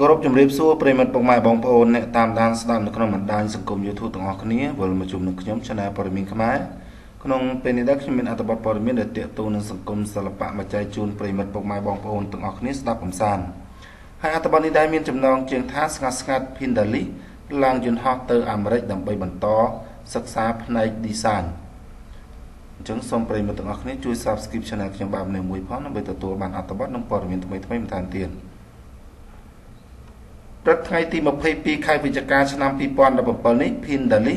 គោរពជំរាបសួរប្រិមិត្តពុកម៉ែបងប្អូនអ្នកតាមដានស្ដាប់នៅក្នុងបណ្ដាញសង្គម YouTube ទាំងអស់គ្នាវិលមកជួបនឹងខ្ញុំ Channel ព័ត៌មានខ្មែរក្នុងពេលនេះដែរខ្ញុំមានអត្ថបទព័ត៌មានដែលទាក់ទងនឹងសង្គមសិល្បៈបច្ច័យជូនប្រិមិត្តពុកម៉ែបងប្អូនទាំងអស់គ្នាស្ដាប់កំសាន្តហើយអត្ថបទនេះដែរមានចំណងជើងថាស្ងាត់ស្ងាត់ Pindali ឡើងយន្តហោះទៅអាមេរិកដើម្បីបន្តសិក្សាផ្នែក design អញ្ចឹងសូមប្រិមិត្តទាំងអស់គ្នាជួយ Subscribe Channel ខ្ញុំបាទនៅមួយផងដើម្បីទទួលបានអត្ថបទនិងព័ត៌មានថ្មីៗបន្ថែមទៀត។ ព្រឹកថ្ងៃទី22ខែវិច្ឆិកាឆ្នាំ2017នេះ Pindali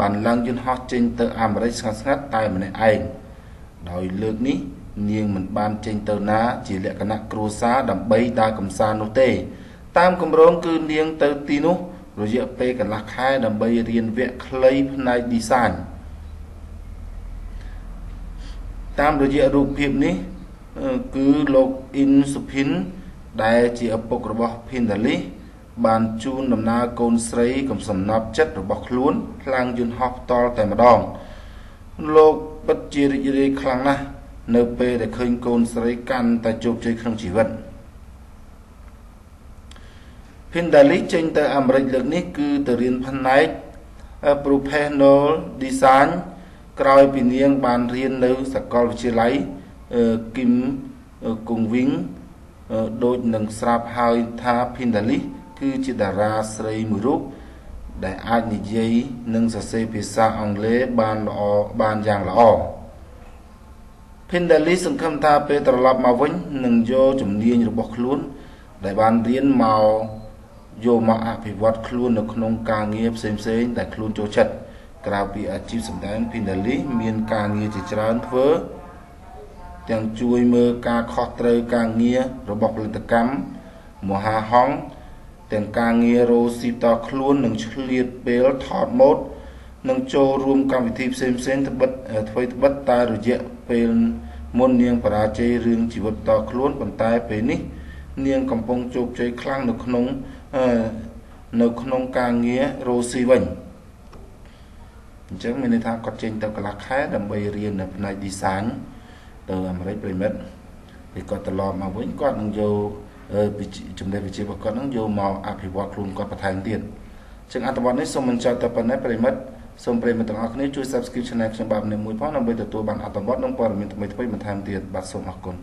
បានឡើងយន្តហោះចេញទៅអាមេរិកស្ងាត់ស្ងាត់តែម្នាក់ឯងដោយលើកនេះនាងមិនបានចេញទៅណាជាលក្ខណៈគ្រួសារដើម្បីដើរកម្សាន្តនោះទេ តាមគម្រោងគឺនាងទៅទីនោះ រយៈពេលកន្លះខែដើម្បីរៀនវគ្គខ្លីផ្នែក design តាមរយៈរូបភាពនេះ គឺលោកអ៊ីនសុភិនដែលជាឪពុករបស់ Pindali បានជូនដំណើរកូនស្រីកំសំណប់ចិត្តរបស់ខ្លួនខ្លាំងយន្តហោះផ្ទាល់តែម្ដងលោកពិតជារីករាយខ្លាំងណាស់នៅពេលដែលឃើញកូនស្រីកាន់តែជោគជ័យក្នុងជីវិត Pindali ចេញទៅអាមេរិកលើកនេះគឺទៅរៀនផ្នែក Professional Design ក្រោយពីនាងបានរៀននៅសាកលវិទ្យាល័យ Kim Kung Wing ដូចនឹងស្រាប់ហើយថា Pindali គឺជាតារាស្រីមួយរូបដែលអាចនិយាយនិងសរសេរភាសាអង់គ្លេសបានល្អបានយ៉ាងល្អ Pindali សង្ឃឹមថាពេលត្រឡប់មកវិញនឹងយកជំនាញរបស់ខ្លួន ដែលបានរៀនមកយកមកអភិវឌ្ឍខ្លួននៅក្នុងការងារផ្សេងៗដែលខ្លួនចូលចិត្តក្រៅពីអាជីពសម្ដែង Pindali មានការងារជាច្រើនធ្វើទាំងជួយមើលការខុសត្រូវការងាររបស់ផលិតកម្មមហាហង្ស ទាំងការងាររោស៊ីតខ្លួននិងឆ្លៀតពេលថតម៉ូដនិងចូលរួមកម្មវិធីផ្សេងផ្សេងត្បិតធ្វើត្បិតតែរយៈពេលមុននាងបរាជ័យរឿងជីវិតតខ្លួនប៉ុន្តែពេលនេះ នាងកំពុងជោគជ័យខ្លាំងនៅក្នុងនៅក្នុងការងាររោស៊ីវិញអញ្ចឹងមានន័យថាគាត់ចេញទៅកន្លះខែដើម្បីរៀននៅផ្នែក design ទៅអាមេរិកប្រិមិត្តពេលគាត់ត្រឡប់មកវិញគាត់នឹងយក ចំណេះវិជ្ជារបស់គាត់នឹងយកមកអភិវឌ្ឍខ្លួនគាត់បន្ថែមទៀតចឹងអត្ថបទនេះសូមបញ្ចប់តែប៉ុណ្ណេះប្រិមិត្តសូមប្រិមិត្តទាំងអស់គ្នាជួយ Subscribe Channel ខ្ញុំបាទនេះមួយផងដើម្បីទទួលបានអត្ថបទនិងព័ត៌មានថ្មីៗបន្ថែមទៀតបាទសូមអរគុណ